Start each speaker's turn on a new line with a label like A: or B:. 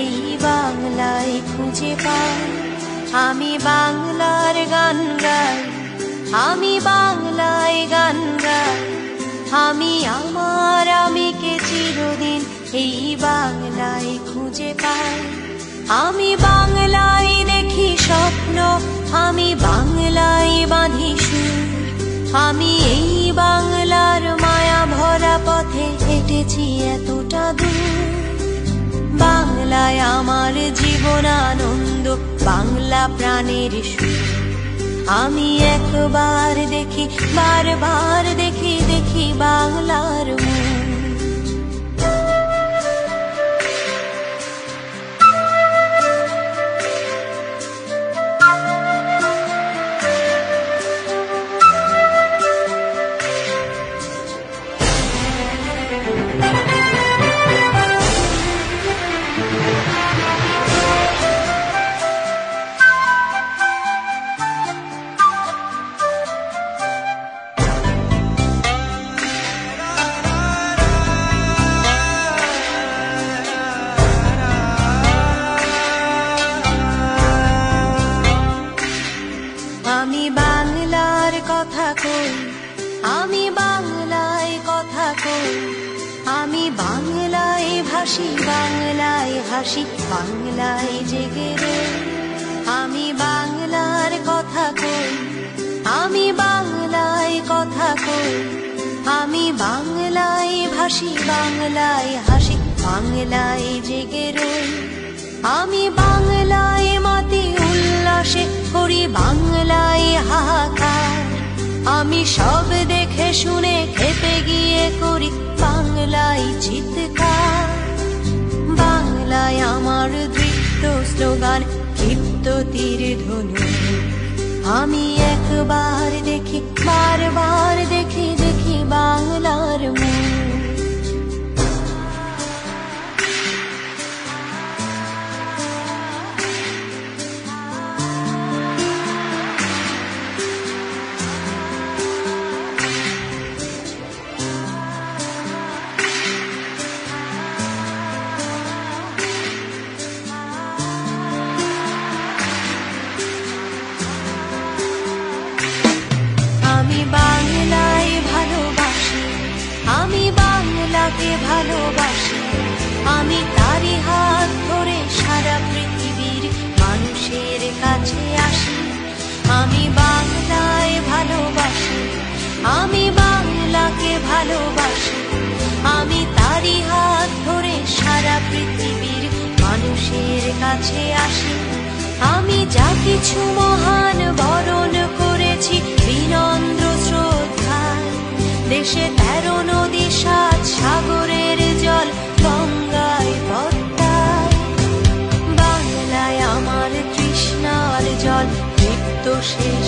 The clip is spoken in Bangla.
A: এই বাংলায় খুঁজে পাই। আমি বাংলার গান গাই, আমি বাংলায় গান গাই। আমি আমার আমিকে চিরদিন এই বাংলায় খুঁজে পাই। আমি বাংলায় দেখি স্বপ্ন, আমি বাংলায় বাঁধি সুর। আমি এই বাংলার মায়া ভরা পথে হেঁটেছি এতটা দূর। বাংলায় আমার জীবন আনন্দ বাংলা প্রাণের সুর। আমি একবার দেখি, বারবার দেখি দেখি বাংলার মুখ বাংলার কথা কই? আমি বাংলায় কথা কই? আমি বাংলায় ভাসি, বাংলায় হাসি, বাংলায় জেগে রই আমি বাংলার কথা কই? আমি বাংলায় কথা কই? আমি বাংলায় ভাসি, বাংলায় হাসি, বাংলায় জেগে রই আমি করি বাংলায় হাহাকার। আমি সব দেখে শুনে খেপে গিয়ে করি বাংলায় চিৎকার। বাংলায় আমার দৃপ্ত স্লোগান, ক্ষিপ্ত তীর ধনু আমি একবার দেখি বারবার ভালোবাসি। আমি তারই হাত ধরে সারা পৃথিবীর মানুষের কাছে আসি। আমি বাংলায় ভালোবাসি। আমি বাংলাকে ভালোবাসি। আমি তারই হাত ধরে সারা পৃথিবীর মানুষের কাছে আসি। আমি যা কিছু Rocher.